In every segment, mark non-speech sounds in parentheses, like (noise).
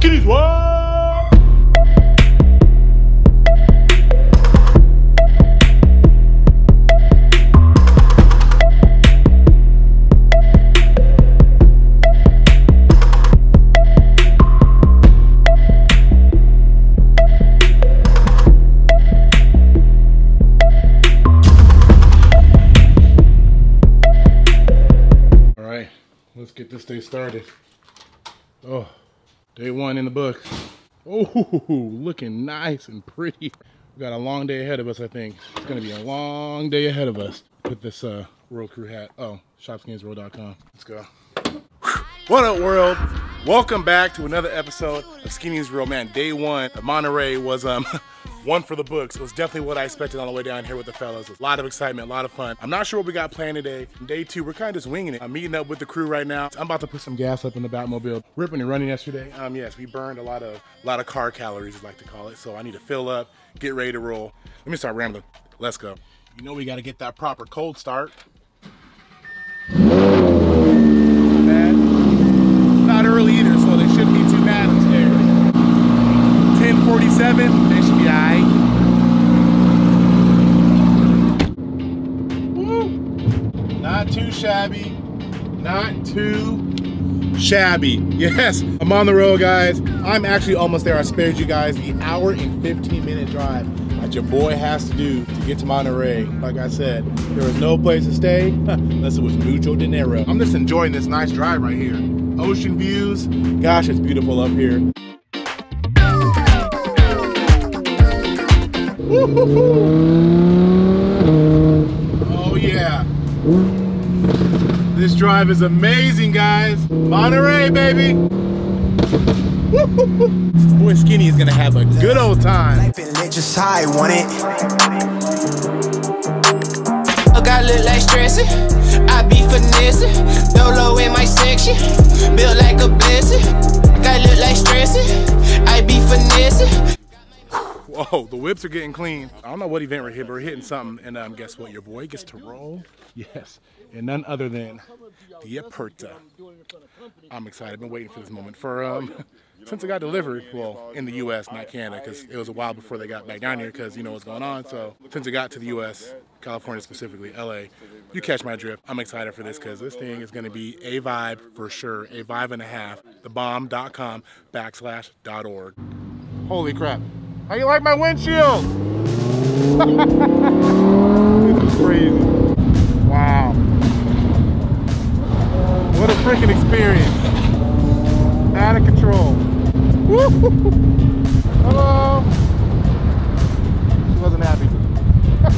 Skinny's what? All right, let's get this day started. Oh, day one in the books. Oh, looking nice and pretty. We got a long day ahead of us, I think. It's gonna be a long day ahead of us. Put this uh, World Crew hat. Oh, shopskinnysworld.com. Let's go. What up, world? Welcome back to another episode of Skinny's World Man. Day one of Monterey was um (laughs) one for the books. It was definitely what I expected on the way down here with the fellas. A lot of excitement, a lot of fun. I'm not sure what we got planned today. Day two, we're kind of just winging it. I'm meeting up with the crew right now. I'm about to put some gas up in the Batmobile. Ripping and running yesterday. Um, yes, we burned a lot of a lot of car calories, as I like to call it. So I need to fill up, get ready to roll. Let me start rambling. Let's go. You know we got to get that proper cold start. Not bad. Not early either, so they shouldn't be too bad upstairs. 1047, they should shabby. Not too shabby. Yes, I'm on the road, guys. I'm actually almost there. I spared you guys the hour and 15 minute drive that your boy has to do to get to Monterey. Like I said, there was no place to stay (laughs) unless it was mucho dinero. I'm just enjoying this nice drive right here. Ocean views. Gosh, it's beautiful up here. Oh yeah. This drive is amazing, guys. Monterey, baby. Boy Skinny is gonna have a good old time. Life and lit just how I want it. I got look like stressing. I be finessing. Dolo in my section. Built like a blessing. Got look like stressing. I be finessing. Whoa, the whips are getting clean. I don't know what event we're hitting, but we're hitting something. And um, guess what? Your boy gets to roll. Yes, and none other than the Aperta. I'm excited. I've been waiting for this moment for um (laughs) since it got delivered. Well, in the U.S., not Canada, because it was a while before they got back down here because you know what's going on. So since it got to the U.S., California specifically, L.A., you catch my drift. I'm excited for this because this thing is going to be a vibe for sure, a vibe and a half. Thebomb.com backslash dot org. Holy crap! How you like my windshield? (laughs) this is crazy. Freaking experience. Out of control. Hello. She wasn't happy. (laughs)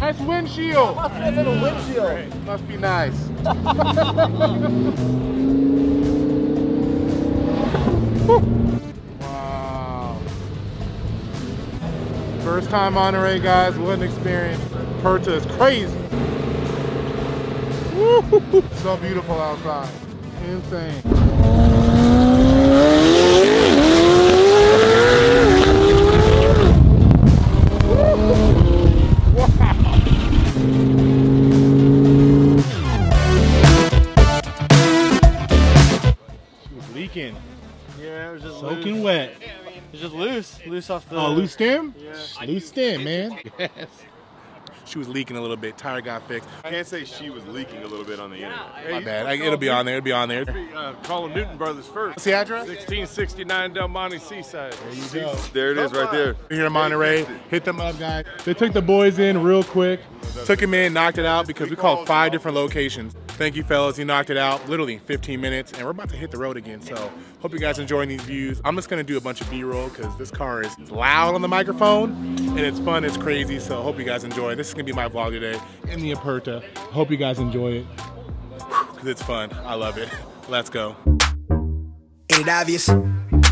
nice windshield. Must be nice. (laughs) (laughs) First time Monterey, guys. What an experience. Perta is crazy. So beautiful outside. Insane. Loose, off the. Oh, loose stem? Yeah. Loose stem, man. (laughs) Yes. She was leaking a little bit. Tire got fixed. I can't say she was leaking a little bit on the internet. My bad. I, it'll be on there. It'll be on there. Uh, call them Newton Brothers first. What's the address? 1669 Del Monte Seaside. There you go. There it is, right there. Here in Monterey. Hit them up, guys. They took the boys in real quick. Took him in, knocked it out because we called five different locations. Thank you, fellas. You knocked it out literally in 15 minutes, and we're about to hit the road again. So, hope you guys enjoying these views. I'm just gonna do a bunch of B-roll because this car is loud on the microphone, and it's fun. It's crazy. So, hope you guys enjoy. This is gonna be my vlog today in the Aperta. Hope you guys enjoy it because it's fun. I love it. Let's go. Ain't it obvious?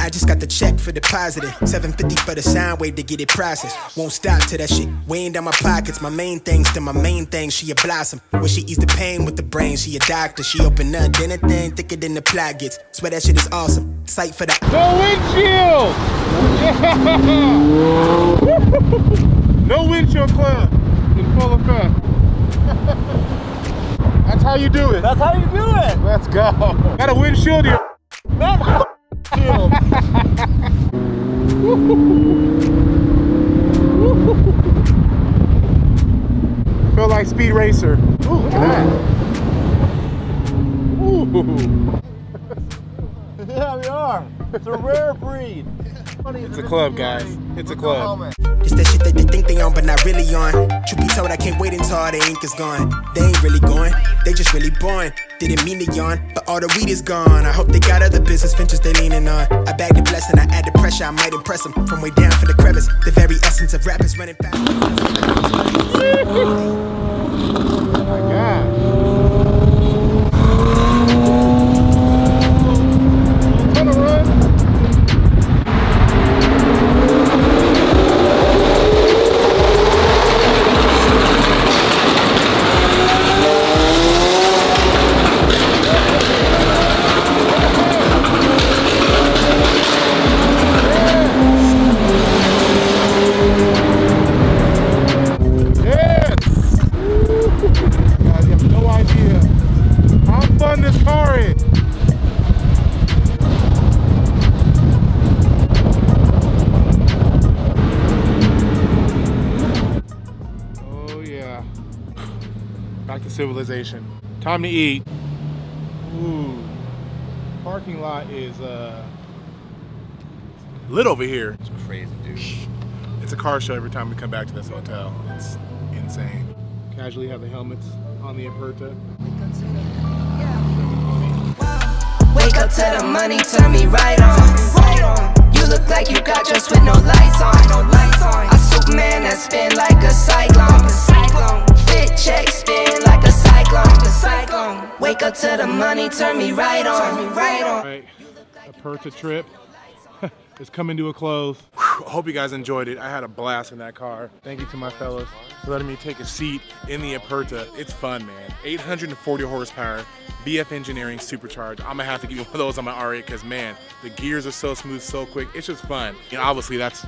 I just got the check for depositing. 750 for the sound wave to get it processed. Won't stop till that shit weighing down my pockets. My main things to my main thing, she a blossom. When she eats the pain with the brain, she a doctor. She open up, then a thing thicker than the plot gets. Swear that shit is awesome. Sight for the No windshield! (laughs) Yeah! Club in full effect. That's how you do it. That's how you do it. Let's go. Got a windshield here. Shield. Feel like Speed Racer. Ooh, look at that. (laughs) Ooh. yeah, we are. It's a rare breed. It's a club, guys. It's a club. It's that shit that they think they on, but not really on. Truth be told, I can't wait until all the ink is gone. They ain't really going, they just really born. Didn't mean to yawn, but all the weed is gone. I hope they got other business ventures they leaning on. I bag the blessing, I add the pressure, I might impress them. From way down for the crevice, the very essence of rappers running fast. (laughs) Back to civilization. Time to eat. Ooh. Parking lot is uh lit over here. It's crazy, dude. It's a car show every time we come back to this hotel. It's insane. Casually have the helmets on the Aperta. Wake up to the money, turn me right on. Right on. You look like you got dressed with no lights on. No lights turn me right on. Turn me right on. Right, Aperta trip (laughs) is coming to a close. I hope you guys enjoyed it. I had a blast in that car. Thank you to my fellas for letting me take a seat in the Aperta. It's fun, man. 840 horsepower, VF Engineering supercharged. I'm gonna have to get one of those on my R8 because man, the gears are so smooth, so quick. It's just fun. You know, obviously that's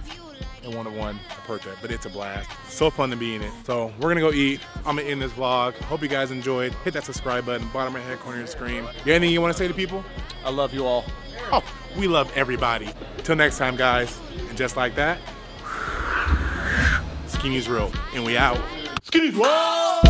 a one of one Aperta, but it's a blast. So fun to be in it. So we're gonna go eat. I'm gonna end this vlog. Hope you guys enjoyed. Hit that subscribe button, bottom right hand corner of the screen. You got anything you wanna say to people? I love you all. Oh, we love everybody. Till next time, guys. And just like that, (sighs) Skinny's World. And we out. Skinny's World!